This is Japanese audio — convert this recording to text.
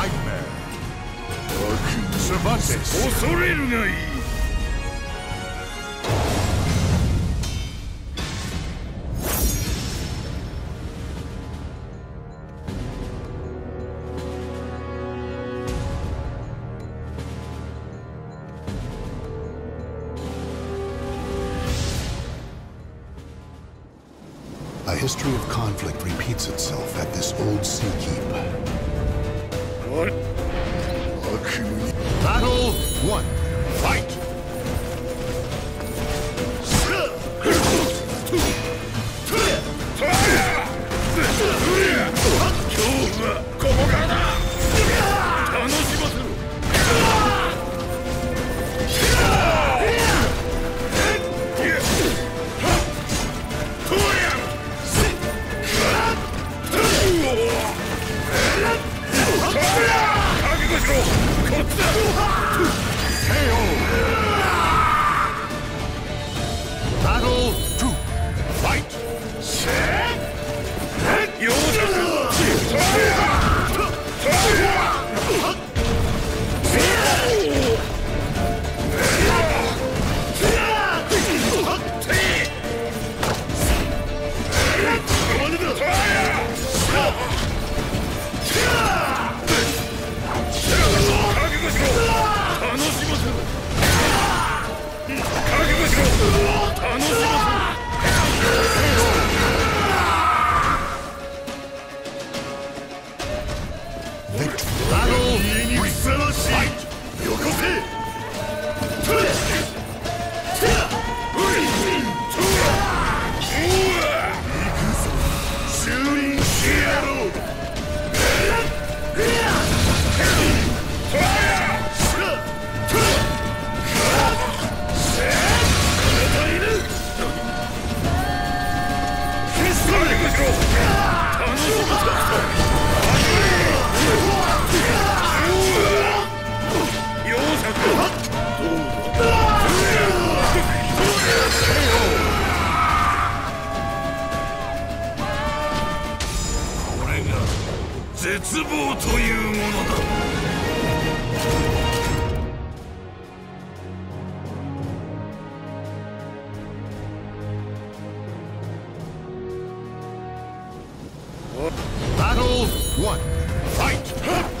Nightmare Cervantes 恐れるがいい A history of conflict repeats itself at this old sea keep. Battle one. Fight! だ Battle 2 Fight Victory. Battle 家にふさわしいよこせ修理してやろうこ絶望というものだ Battle 1 Fight